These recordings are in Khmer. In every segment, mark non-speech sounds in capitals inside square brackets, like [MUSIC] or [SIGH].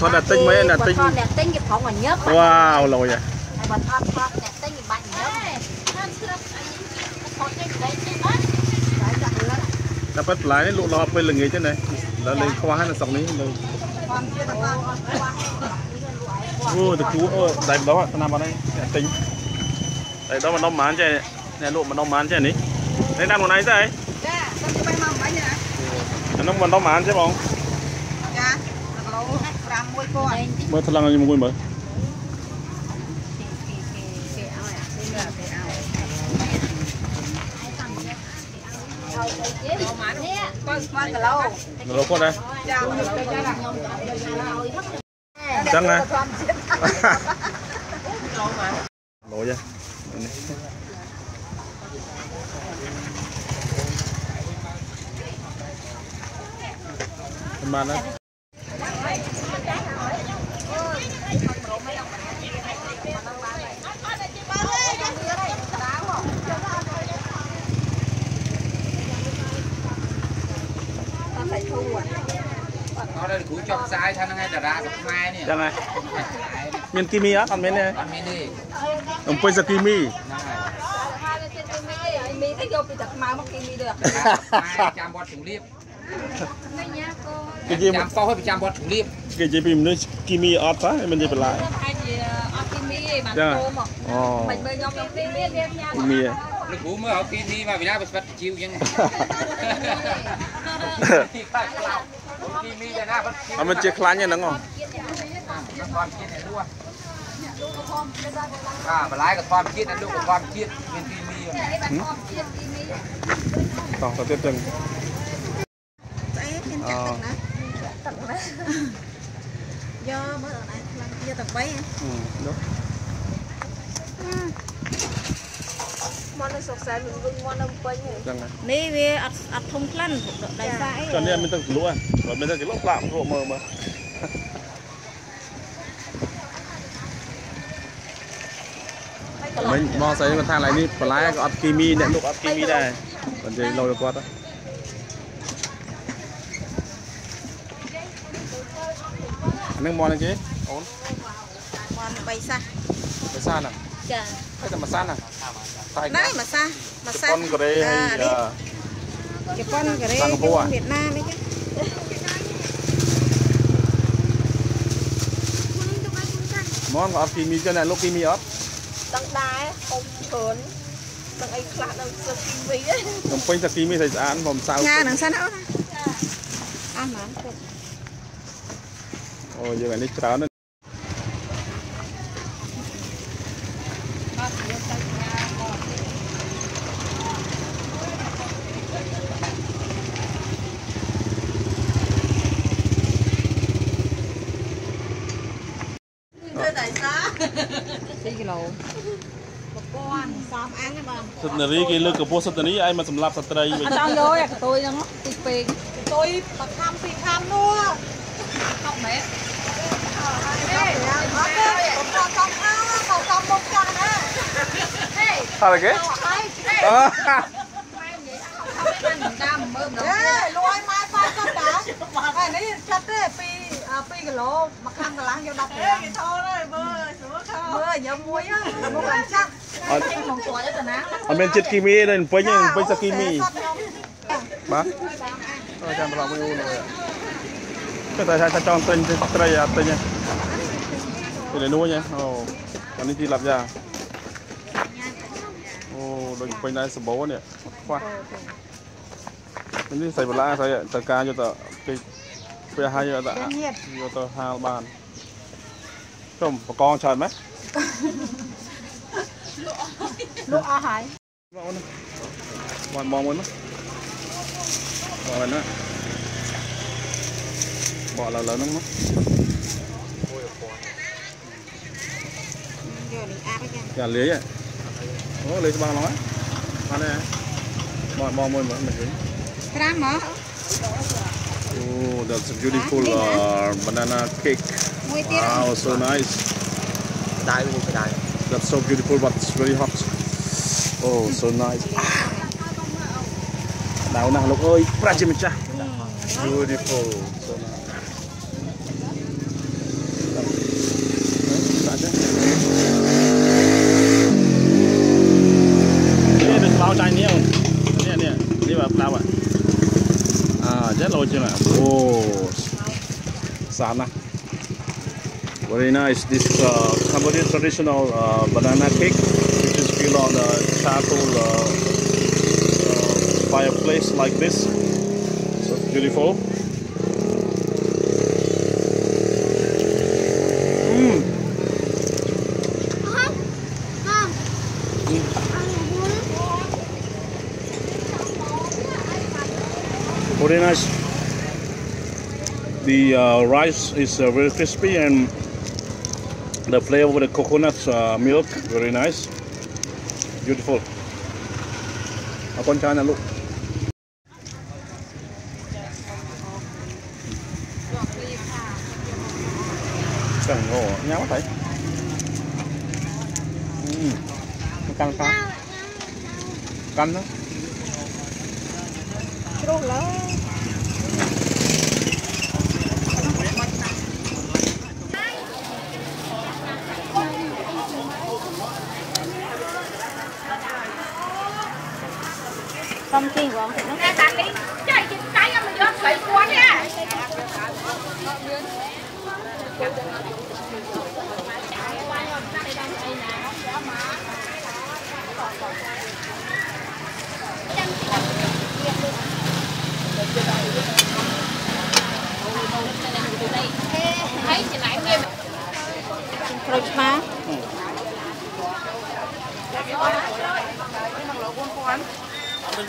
ថតតែទិញមិនណាទិញគាត់អ្នកទិញគេប្រងឲ្យញឹកវ៉ាវលយហ៎ហើយបើថតថតអ្នកទិញគេបាច់ញឹកហ្នឹងស្រាប់អីថតចេញទៅចេញអត់តែចាក់លើតែប៉ិតបន្លែនេះលក់ដល់ពេលល្ងាចទេណាដល់លេងខ្វះហើយនៅស្រុកនេះនៅគាត់ទៀតអត់អត់ខ្វះអូតគូអូដៃម្ដងឆ្នាំបាត់ហើយអ្នកទិញដៃដល់ម្ដងប៉ុន្មានចេះអ្នកលក់ម្ដងប៉ុន្មានចេះនេះនេះតាមខ្លួនឯងទៅហ៎ចាទៅទៅមកបាញ់ណាអានោះម្ដងប៉ុន្មានចេះបងចាគីឡូ 5 1000មើលថ្លឹងឲ្យខ្ញុំមួយមើលគេគេឲ្យអាគេគេឲ្យឲ្យគេមកមកនេះបើស្មើគីឡូនៅលោកគាត់ដែរចាខ្ញុំទៅចាខ្ញុំចឹងណាធម្មជាតិឡូមកលយហ៎ប្រហែលណា ស្រុកខ្មែរនេះចឹងហើយមានគីមីអត់អត់មានទេអត់មានទេអំពេញសាគីមីហ្នឹងហើយមីទៅយកពីទឹកខ្មៅមកគេមី được ខ្មែរចាំបត់ជំរាបគេនិយាយចាំប៉ុស្តិ៍ឲ្យប្រចាំបត់ជំរាបគេនិយាយពីមនុស្សគីមីអត់តើមិននិយាយបន្លែអាចជាអត់គីមីទេបានចឹងតោមកអូមិនមើលខ្ញុំខ្ញុំគីមីវាញ៉ាំគីមីហ៎លោកគ្រូមើលឲ្យគីមីមកវិណាប្រសិទ្ធជីវយ៉ាងបាច់ក្លោកគីមីតែណាបាត់ជីវអត់មិនជាខ្លាញ់ទេហ្នឹងហ៎ គាត់ជាតិតែលួបាទបន្លែក៏ធម្មជាតិតែលោកក៏ធម្មជាតិមានគីមី តោះទៅទៀតចឹង ស្អីមានចាក់ទឹកណាទឹកណាយកមើលអត់ឯងខ្លាំងយកតែ3 អឺយក មកនៅសុកសែនវិញមកនៅពេញ ចឹងហើយ នេះវាអត់អត់ធំក្លិនដៃសាអី ចុះនេះមានទឹកលក់ហ៎បើមានទឹកលក់ផ្លាក់លក់មើលមើល មិញមកស្អីគាត់ថាឡើយនេះបន្លែក៏អត់គីមីអ្នកលក់អត់គីមីដែរបើនិយាយលោគាត់ហ៎អានឹងមកនឹងគេអូនមកបីសាសភាសាហ្នឹងចាហើយតែម្សាហ្នឹងតែណៃមកសាសមកជសាសប៉ុនកូរ៉េហើយជប៉ុនកូរ៉េសិង្ហបុរីវៀតណាមអីចឹងមកក៏អត់គីមីចឹងអ្នកលក់គីមីអត់ ដឹងដែរអុំព្រនដឹងអីខ្លះដឹងស្លឹកគីមីនំពេញតែគីមីស្អីស្អាតខ្ញុំសៅញ៉ានឹងសិនអូនអស់ហ្មងពុកអូយើងអានេះច្រើនណាស់ ធ្វើតែសា2គីឡូ1000 30អាំងទេបង សិទ្ធិ នារីគេលើកកម្ពស់សិទ្ធិនារីឲ្យមកសម្លាប់ស្ត្រីវិញ អត់ចង់យកអាកតុយហ្នឹងទីពេកកតុយមួយខាំពីរខាំនោះ10ម៉ែត្រអត់ទេผมก็ต้องเอาเขาต้องមុខចាស់ណា ថាគេ ហើយ អឺ ដាំមើលម្ដងអេលួយម៉ែប៉ាគាត់តាហើយនេះចាត់ទេពី2គីឡូមួយខាំកន្លះយក10ប្រាំគេថតហើយមើលស្រួលខោមើលញ៉ាំមួយមុខឡើងចាក់ អត់ចេញមកគាត់ទៅណាអត់មានចិត្តគីមីទេនំពេញទេនំពេញសាគីមីបាទអឺចាំប្រឡប់មួយអូនទៅតែថាចង់ទិញត្រីអត់ទិញទេពីនួនហ៎អូអានេះទីឡាប់យ៉ាអូដូចពេញដែរសម្បូរនេះខ្វះនេះใส่បន្លែស្អីតើការយកទៅពេលពេលហើយយកទៅយកទៅហាលបានចុំបកងច្រើនម៉េច លក់អស់ហើយបងអូនបងបងមួយមកបងណាបកលើលើហ្នឹងមកយកនេះអាប់ហ្នឹងចាលាយហ៎អូលាយច្បាស់ឡងហ៎បានទេបងបងមួយមើលមិនឃើញក្រាមមក Oh, that's a beautiful uh, banana cake. មួយទៀត Wow, so nice. ដៅមួយដៅ That's so beautiful, but it's very hot. Oh, so nice. Đào nàng lúc ơi, Prajimicha. Beautiful. So nice. Beautiful. Very nice. This uh, Cambodian traditional uh, banana cake on a charcoal uh, uh, fireplace like this. So beautiful. Mm. Very nice. The uh, rice is uh, very crispy and the flavor of the coconut uh, milk very nice. beautiful. Upon China look Trời ơi, nhau thấy Căng sao Căng đó.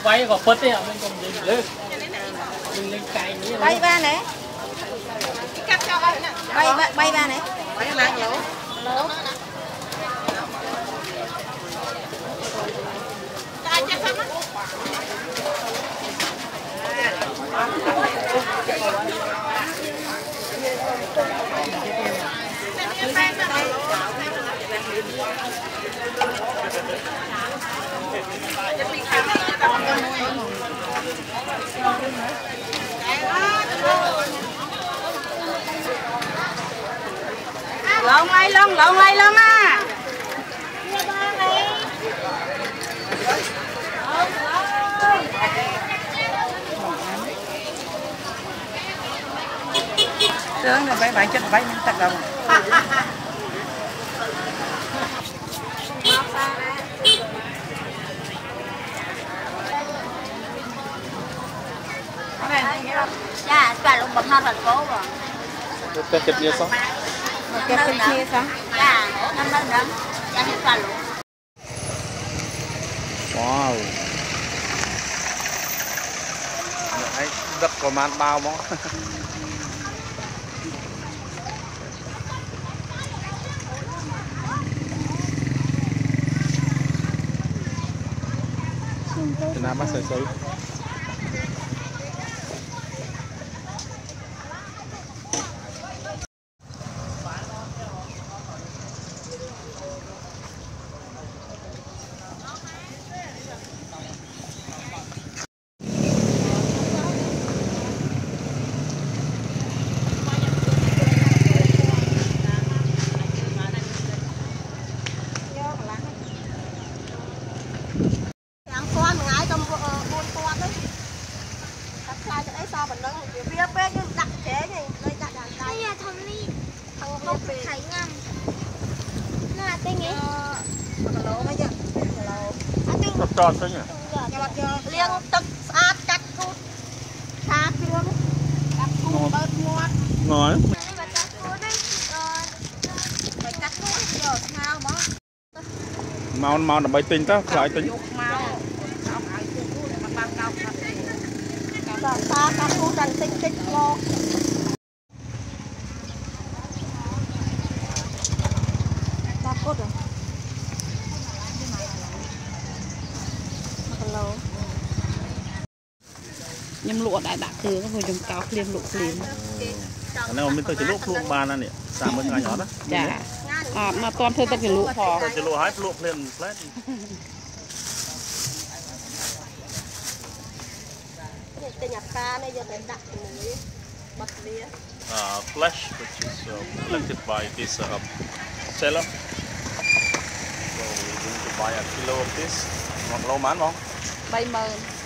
bay có phớt đấy ạ mình còn dính lên mình lên cài bay ba này bay ba bay ba này bay ba nhiều Thank you lộn ai lông lộn ai lông á tướng là bay bay chết bay nhưng tắt đồng. [LAUGHS] ចាស្គាល់លោកបំណត់រត់គោបង តែចិត្តនេះសោះ គេគិតគ្នាសោះចាខ្ញុំនៅដឹងចាស្គាល់លោក Wow ឯងដឹកប្រហែលបាវ ចំណាំមកស្អីស្អីចតពេញលាងទឹកស្អាតកាត់គូតឆាគ្រឿងកាត់គូតបើកមាត់ងល់បើកាត់គូតយកស្ងោមកមកមកដើម្បីទិញទៅខ្លាចទិញ យកមកអោបឲ្យគូគូមកបានកោបកាត់ទេកាត់តាកាត់គូតតែតិចតិចមក តាពុត1គីឡូ ខ្ញុំលក់អត់ដែរដាក់ គ្រឿងព្រោះខ្ញុំកោសភ្លាមលក់ភ្លាមអានេះមិនទៅចលក់ភ្លក់បានណានេះសាមើលថ្ងៃអត់ណាចាអត់មកតន់ធ្វើទឹកជ្រលក់ផងទៅចលក់ឲ្យភ្លក់ភ្លាមផ្លែតទិញអាផ្កានេះយកទៅដាក់ជាមួយបាត់លា uh, flesh which is uh, collected by this uh, seller so we're going to buy a kilo of this 1 kilo man បង30000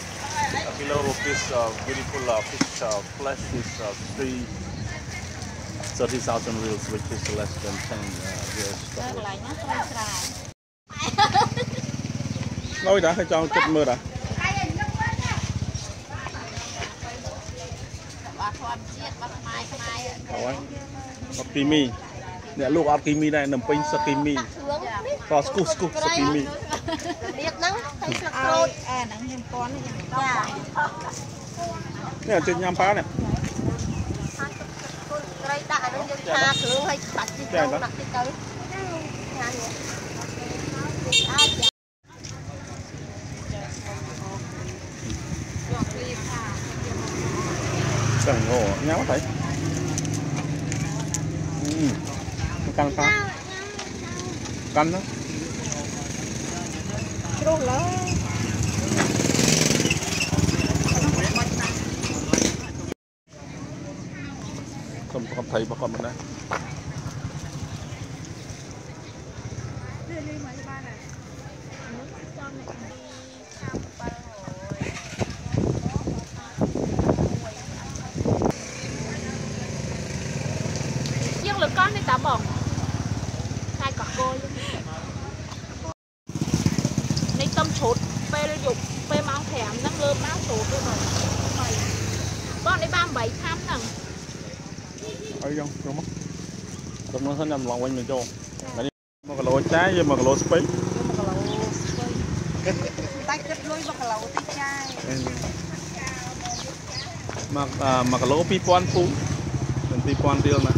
a kilo of this uh, beautiful uh, fish uh, flesh is uh, three thirty thousand reals, which is less than ten uh, US កន្ dollars. លែងណាស្រីស្រាយ Ngồi đã hay cho chụp mưa đã. បាត់ធម្មជាតិបាត់ខ្មែរខ្មែរ Rồi. Có kimi. Nè lúc ớt kimi này nằm pin sa kimi. គ្រឿងនេះ Có scoop scoop sa kimi. របៀបហ្នឹងហើយស្លឹកក្រូចអាហ្នឹងខ្ញុំតន់នេះចា Nè trên nhám phá nè. ត្រីដាក់អាហ្នឹងយើងឆាគ្រឿងហើយបាច់ជីចូលដាក់តិចទៅញ៉ាំនេះអាច Cần ngộ nhám thấy. Ừ. Căng phá. Căng đó. ជ្រុះលើ Không không thấy bà con mình đây. យើងលើកោះនេះតាបងខ្សែកោះគោយើងនេះតំជ្រូតពេលយប់ពេលម៉ោង5ហ្នឹងលើម៉ោងជ្រូតទេបងបងនេះបាន8ខាំហ្នឹង Ở trong trong mắt. Trong nó sẽ nằm lòng quanh mình cho. Mà đi một cái lỗ trái với một cái lỗ space. តែគិតលុយ1គីឡូតិចចាយមកអឺ1គីឡូ2000ពូមិន2000រៀលណា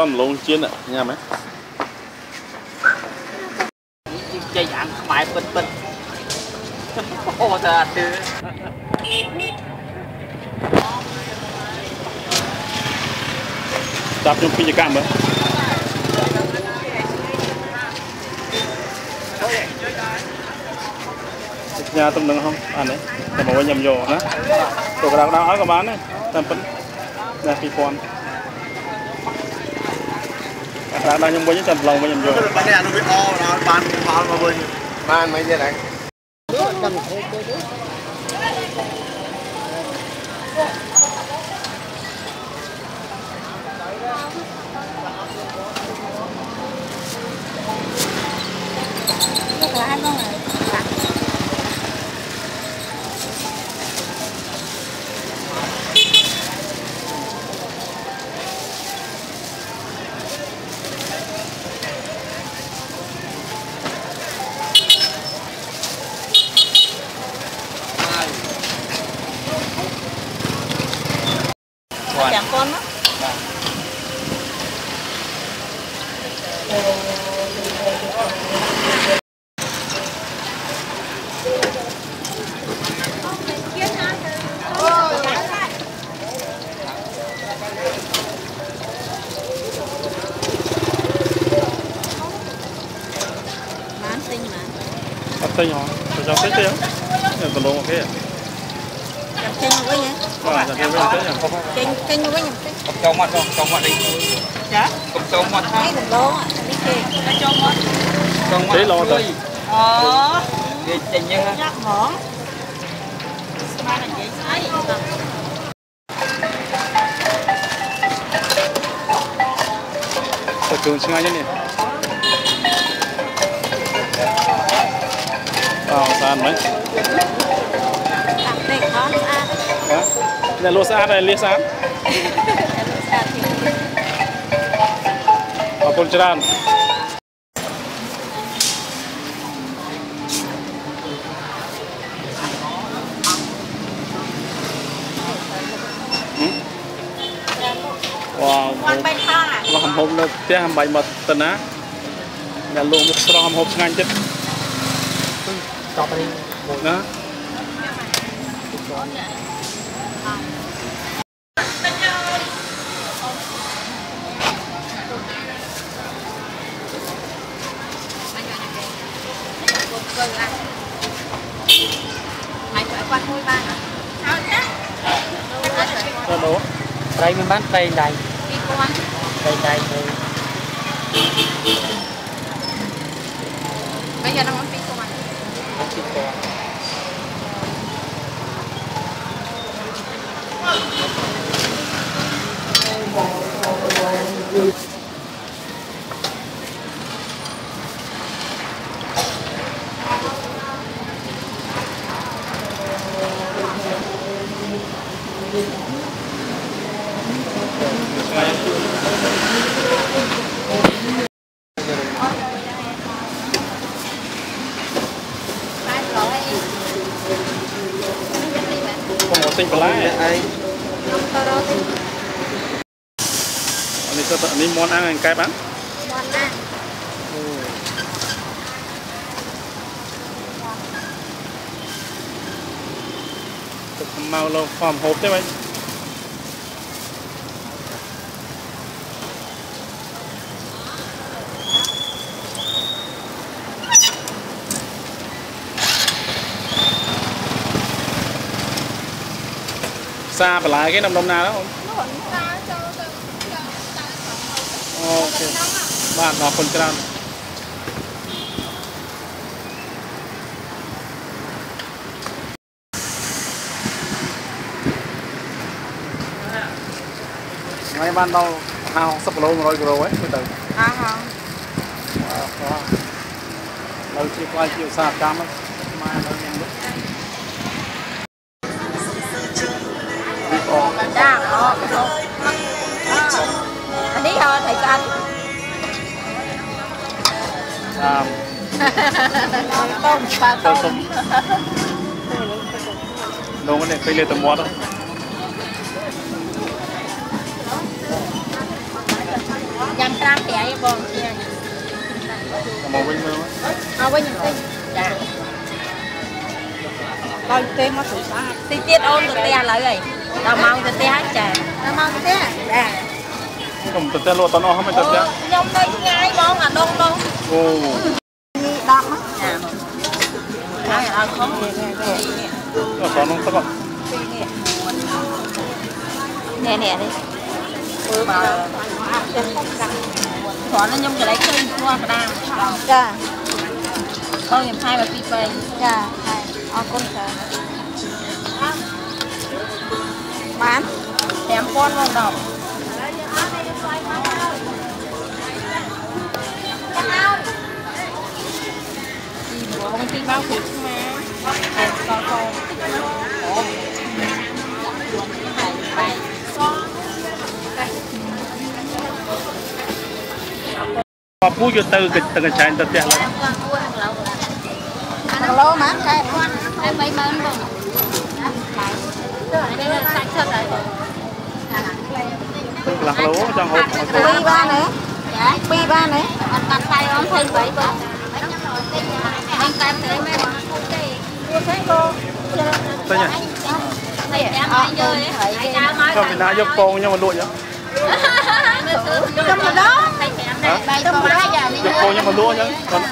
ដល់ដំឡូងចៀនញ៉ាំហ៎ជ័យអានខ្មែរពិតពិតអូថាអត់ទេចាប់ខ្ញុំពីកម្មមើលផ្ញើទំនឹងហងអានេះតែមកវិញខ្ញុំយកណាទៅក្រៅដល់ឲ្យក៏បានដែរតាមពិតណា2000 បានដល់ខ្ញុំវិញចាំប្រឡងវិញខ្ញុំយកបាញ់នេះអានោះវាអបានផលមកវិញបានមិនទេដែរចាំទៅទៅ Kênh nó có nhập kênh. Cốc châu mọt không? Châu mọt đi. Dạ? Cốc châu mọt không? Đấy cũng lố ạ. Cái châu mọt. Châu mọt. Thế lô rồi. Ờ. Cái chanh nhé. Nhắc mỏng. Mà là chị thấy. Tập trung xuống anh nhé. Ờ, sao ăn mấy? Tặng đẹp khó, sao ăn? Hả? Là lô sao ăn này, lia sao ăn? អីទៅគ្រឿងឆ្ងាញ់នេះអោសានមិនដាក់ពេកអស់ស្អាតហ៎អ្នកលក់ស្អាតហើយលាសស្អាតអអរគុណច្រើនហឹមវ៉ាវ Con bên thong à? មកហំហុំនៅផ្ទះអំបាញ់មកទៅណាអ្នកលក់មុខស្រស់ហំហុំឆ្ងាញ់ចិត្តតបនេះមួយណា bán cây này cây này cái bán ừ. mau lâu phòng hộp thế vậy xa phải lái cái nằm đồng na đó không? បាទអរគុណច្រើនថ្ងៃបានដល់50គីឡូ100គីឡូហ្នឹងទៅ À hả? បាទនៅជាផ្លាយជាឧស្សាហកម្មហ្នឹងមកដល់យ៉ាងនេះពីអរ Dạ, ờ, ờ. Anh đi thôi thầy cho anh. តាមតុំបាតុំនងនេះពេលលេតមាត់ហ្នឹងយ៉ាង5 5ឯងបងជាមកវិញមើលមកវិញបន្តិចចាដល់ទេមកស្អាតតិចទៀតអូនទៅផ្ទះឥឡូវហើយដល់ម៉ោងទៅផ្ទះចាដល់ម៉ោងទៅផ្ទះចាខ្ញុំទៅផ្ទះលក់តោះអស់មិនទៅផ្ទះខ្ញុំនៅឆ្ងាយបងអាដងដង អូនេះ10ហ្នឹងចាហើយឲ្យខំនេះនេះអូសនំទឹកនេះនេះនេះនេះធ្វើបើចាំចាំព្រោះខ្ញុំកន្លែងឃើញស្គាល់ក្តាមចាអូខ្ញុំផាយមកពីពេងចាអរគុណចាបាន5000មក10 của công ty bao thịt mà. Còn còn và phu cho từ cái từ cái chai từ tiệt lắm. Lô mà cái em bay bay luôn. Lạc lố trong hộp pi ba nè pi ba nè bạn tay ông thêm vậy mà đó. Thầy sẽ ăn này. Bài con nói giờ đi យកពងខ្ញុំមកលក់ចឹងគាត់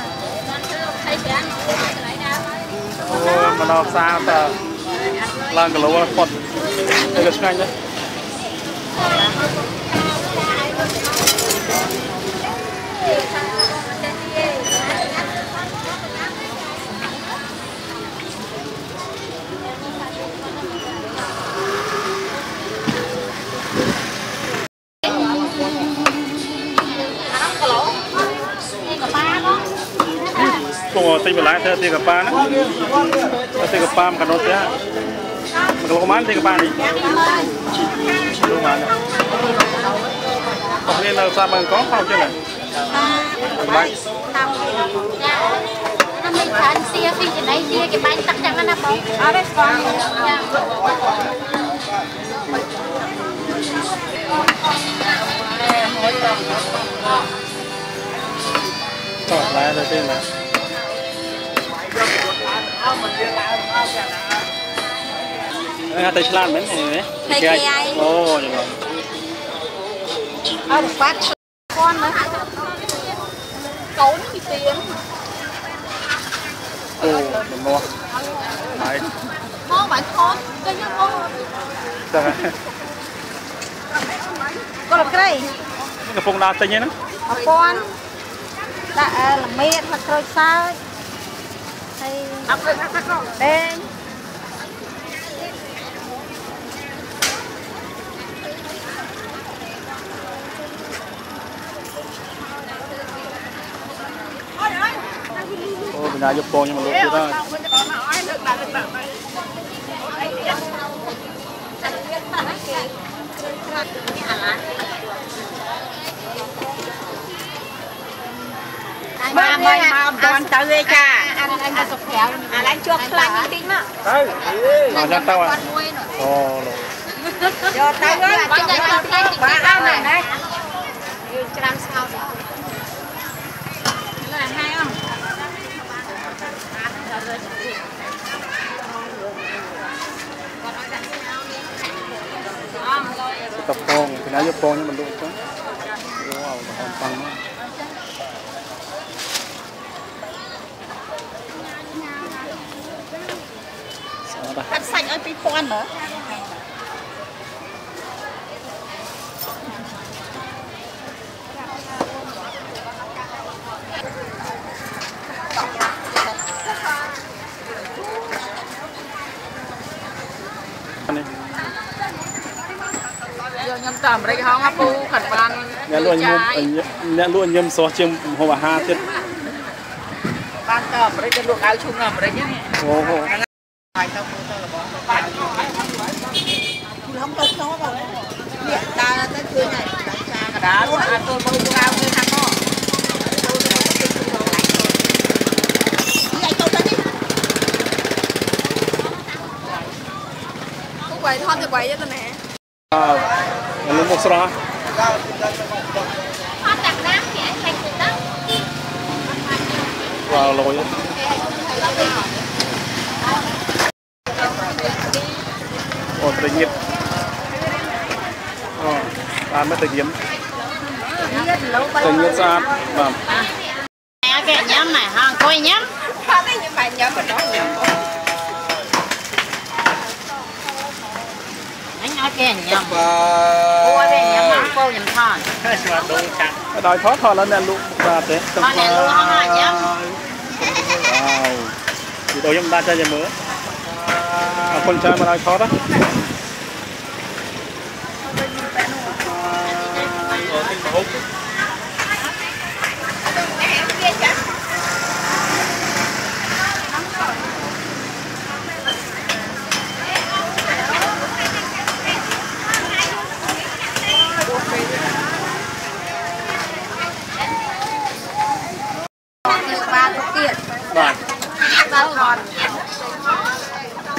Thầy sẽ ăn. Lấy ra. អូមកដល់ផ្សារតើឡើងគីឡូផុតទៅក៏ឆ្ងាញ់ដែរគួរ ទិញបន្លែធ្វើទីកប៉ាណាទីកប៉ាមកកណ្ដោផ្ទះមកគីឡូប៉ុន្មានទីកប៉ានេះគីឡូប៉ុន្មានសាប់បង្កងហៅចឹងណាបាច់តាមគេណាមិនខានសៀពីចំណៃសៀគេបាញ់ទឹកចឹងណាបងអត់ទេស្គាល់ចាតោះដែរទៅទេណា អើទៅឆ្លាតមែនទេអូចឹងអត់បាត់គាត់មើលកូនពីទៀនអូដំណោះហើយមកបាញ់ថតទៅយកមកចឹងគាត់ក្រៃកំពុងដើរទិញហ្នឹង1000ដាក់ល្មៀតមកក្រូចសើច Bên. Ôi, mình đã giúp cô nhưng mà lúc chưa đó. mà mươi mà đoàn tới cha. ខ្ញុំមកលក់ទៀតហើយមកមកមកអត់ទាន់ទៅទេចាអានអញទៅសុខក្រៅអាឡើងជាប់ខ្លាញ់តិចមកទៅអត់ចាំទៅអូលោកយកទៅហើយបាញ់ទៅខ្លាញ់តិចបាទអត់ណាយើងច្រាំស្ងោតណាហើយអងតពងបញ្ញាយកពងខ្ញុំមកលក់ចឹង không ăn nữa. Giờ nhâm tẩm đây hông á khẩn ban nè luôn nhâm nè luôn nhâm xóa chiêm hồ bà ha tiết ban tẩm cái luộc áo chung ngầm đây nhá ស្រស់ ថតតាំងណាគេឲ្យខាញ់ទៅដល់ វ៉ាលយអូត្រញៀតអូបានមកត្រញៀមត្រញៀតស្អាតបាទ គេញ៉ាំណែហងអង្គុយញ៉ាំ Thôi đấy nhưng mà nhớ mà nói nhớ អញ ឲ្យគេញ៉ាំអូយគេញ៉ាំមកពោញ៉ាំថនដោយថតថតឡើងអ្នកលក់បាទទេថតអ្នកលក់ហ៎ញ៉ាំវ៉ាវវីដេអូខ្ញុំដាក់ចេញឲ្យមើលអរគុណច្រើនមកឲ្យថតណា kia បាទ ba thòn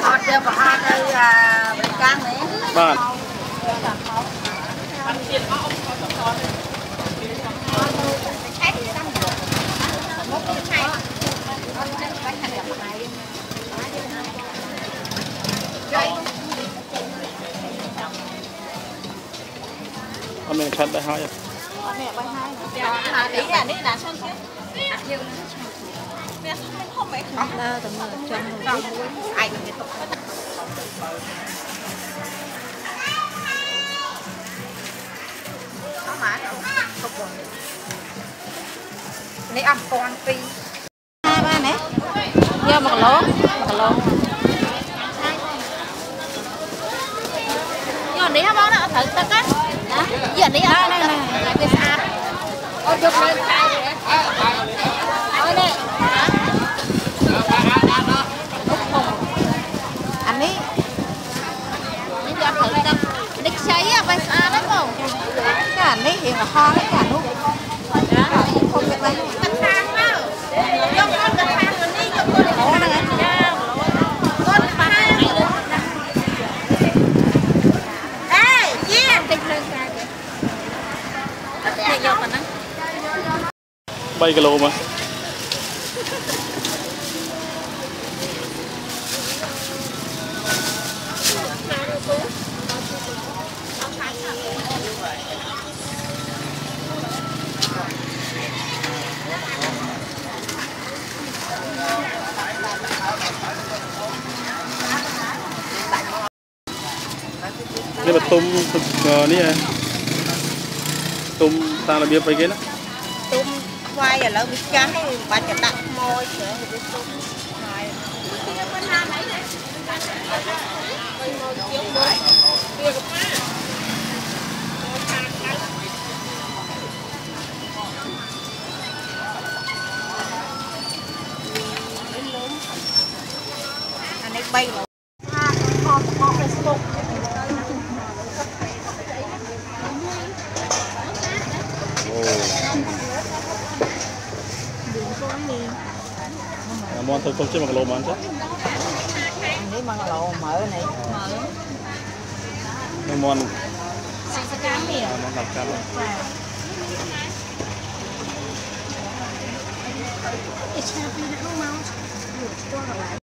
thọt chưa bỏ đây là bánh cang đấy បាទ អត់មានឆាត់ដែរហើយ đi là đi là xong thế đâu tầm mười trăm ai cũng biết có má đâu không còn lấy ăn con phi hai ba nè giờ một lố một lố យកនេះបងណាត្រូវទឹកណាយកនេះអត់ទឹកវាស្អាតអូយកលើអូ អានេះរៀងហល់ហ្នឹងអានោះណាខ្ញុំវាបាញ់ទឹកខាងមកយកកូនទឹកខាងនេះយកកូនទឹកខាងហ្នឹងចាកូនទឹកខាងអេយាតិចលើខាងគេតែយកប៉ុណ្ណឹង3គីឡូមក នេះបើទុំនេះទុំតាមរបៀបអីគេណាទុំខ្វាយឥឡូវវាចាស់ហ្នឹងបាច់ទៅដាក់ខ្មោចច្រើនវាទុំខ្វាយមិនណាណៃទេមិនមកជាងមកវាកប៉ា3 អូមកទៅទុំជិះ1គីឡូហ្មងចានេះ1គីឡូមើលនេះមើលនឹងមន់សិសកម្មនេះមន់10កម្មពី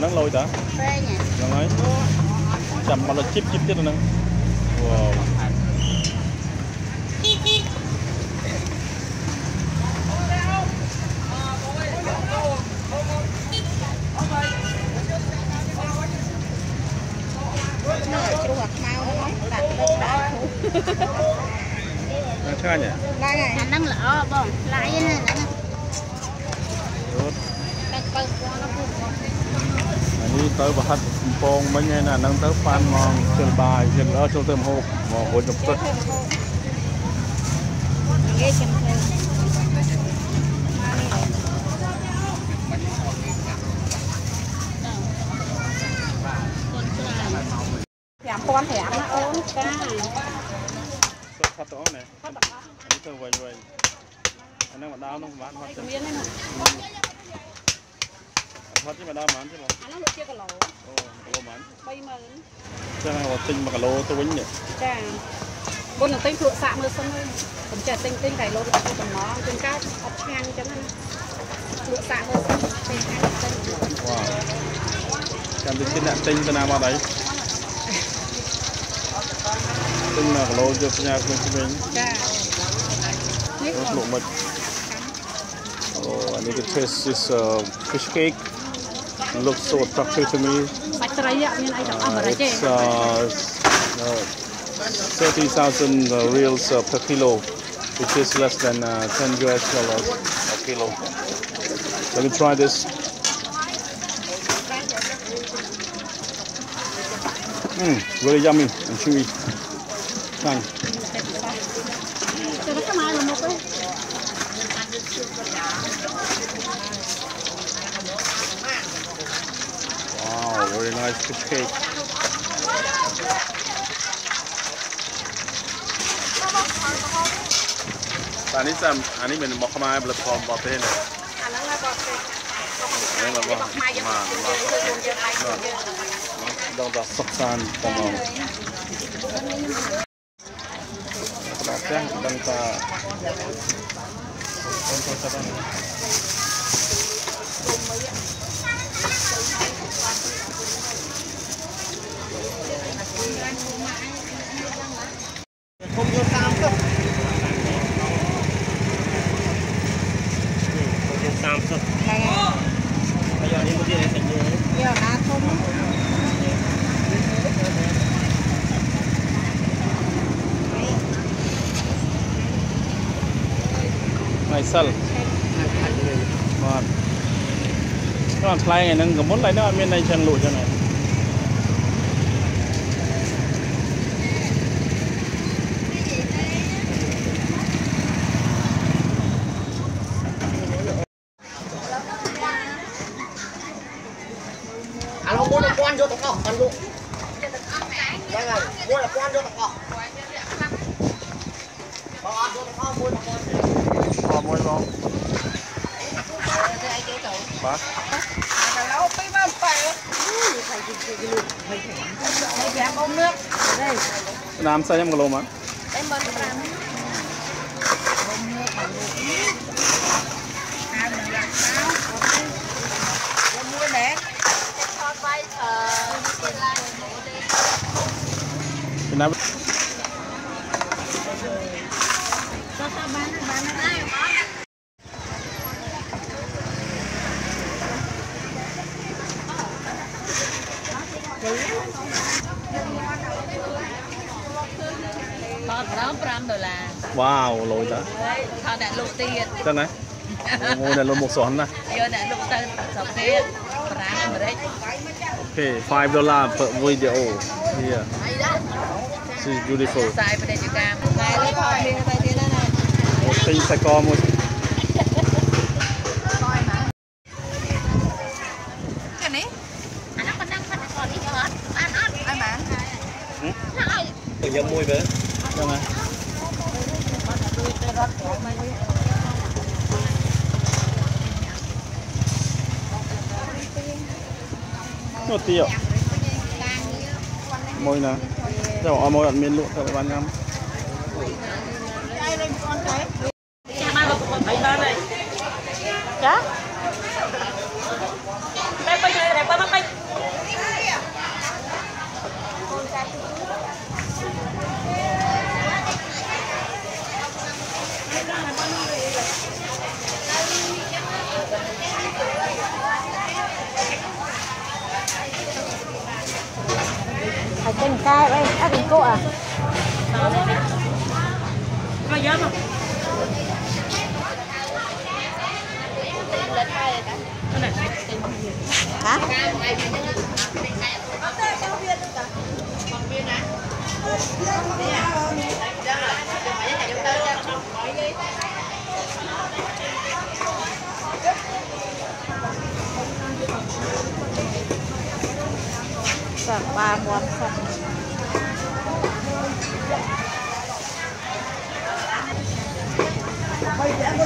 mà lôi cả. មិញហើយណាហ្នឹងទៅប៉ាន់មកជិលបាយជិលអឺចូលទៅមហូបមករួចទៅទឹក ងាយចាំធ្វើ កូនច្រើន 5005ណាអូនចា ទឹកផាត់ទៅអស់ណែនេះទៅវិញវិញអាហ្នឹងម្ដងហ្នឹងប្រហែលផាត់ទៅ មានហ្នឹង ផាត់នេះម្ដងប្រហែលទេបង អាហ្នឹងដូចជាគីឡូ អូគីឡូប្រហែល 30000ចឹងគាត់ទិញ1គីឡូទៅវិញនេះចាបុននឹងទិញភ្លក់សាក់មើលសិនទៅខ្ញុំចេះទិញទិញតែលោទៅតំណងជួនកាលអត់ឆ្ងាញ់អញ្ចឹងណាភ្លក់សាក់មើលសិនទិញខាងទិញវ៉ាវចាំទៅជិះអ្នកទិញទៅណាមកដៃទិញ1គីឡូយកផ្ញើខ្លួនទៅវិញចានេះរក៏ត់លក់មិន Oh, I need to taste this uh, fish cake. It looks so attractive to me. it's uh, uh 30,000 uh, reals uh, per kilo which is less than uh, 10 US dollars a kilo. Let me try this. Hmm, very yummy and chewy. Thanks. Very nice fish cake. តែនេះចាំអានេះមិនមកខ្មែរផលិតផលបរទេសណាអាហ្នឹងហើយបត់ទេនេះមកមកមកមកដល់ដល់សុខសានតែមកដល់ផ្ទះដឹងថាអូនចូលចិត្តហ្នឹង ខ្ញុំយក30ទៅ យក30 ហ្នឹងហើយ ហើយយកនេះមកទៀតឯងសាច់យើង យកណាធំ សិលបាទគាត់ ថ្លៃថ្ងៃហ្នឹងក៏មុនឡើយនៅអត់មានអីចឹងលក់ចឹងហ៎អាឡូមួយ1000យកទាំងអស់អត់លក់ហ្នឹងហើយមួយ1000យកទាំងអស់បើអត់យកទាំងអស់មួយ1000 អរមួយបងបាទ កាឡូពីមកបែបយ៉ាអ៊ំ nước đây ស្នាមសិនខ្ញុំគីឡូមក em bên làm hai mình làm sao em mua nè ពីណា ថតដល់5ដុល្លារ វ៉ាវលុយតាថតដាក់លោកទៀតចឹងណាមួយនៅលុយមុខស្រន់ណាយកដាក់លោកទៅស្រុកទៀតប្រាំងអាមេរិកអូខេ5 dollar per video here this is beautiful ខ្សែប្រទេសជកាមកតែលើថតមានទៅទៀតណាមួយទិញសាច់កមួយ cái này អានោះប៉ុណ្ណឹងប៉ុណ្ណឹងគាត់នេះអត់បានអត់ ai bán ថាឲ្យ យកមួយទៅចឹងណា នោះទៀមួយណាតែអត់មួយអត់មានលក់ទៅបានញ៉ាំ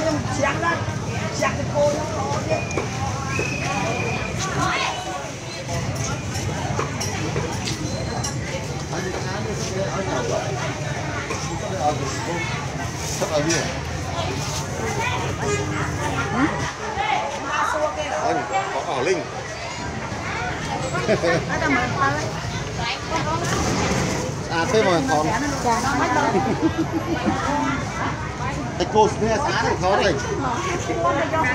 nhưng sáng ra sáng thì cô nó khó chứ Anh có ở Linh. [LAUGHS] à thế mà còn. [LAUGHS] cái cô nghe sáng này khó này không